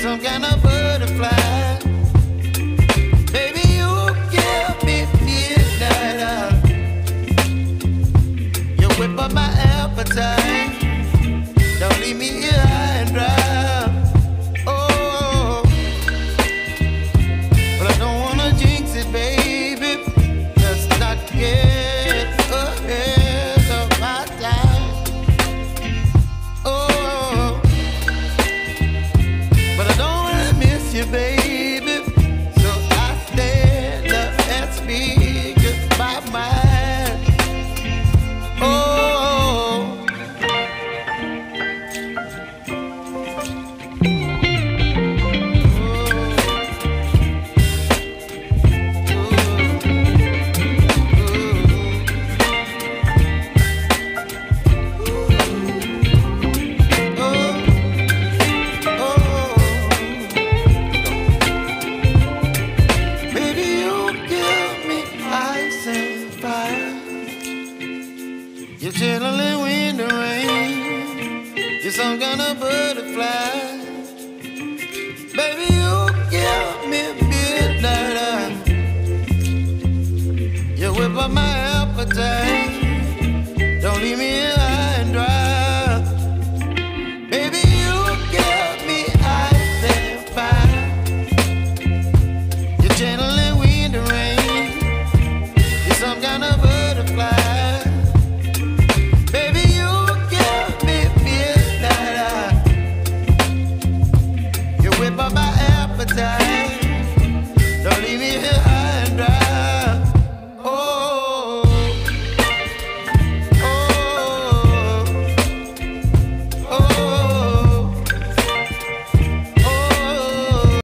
some kind of bird. whip up my appetite.